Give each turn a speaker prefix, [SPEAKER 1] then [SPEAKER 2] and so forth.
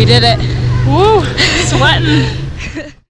[SPEAKER 1] We did it.
[SPEAKER 2] Woo, sweating.